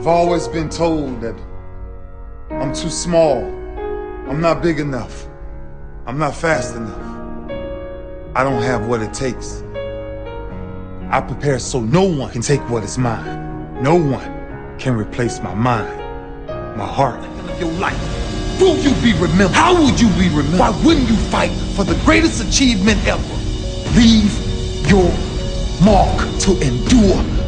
I've always been told that I'm too small. I'm not big enough. I'm not fast enough. I don't have what it takes. I prepare so no one can take what is mine. No one can replace my mind, my heart, your life. Will you be remembered? How would you be remembered? Why wouldn't you fight for the greatest achievement ever? Leave your mark to endure